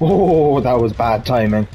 Oh, that was bad timing.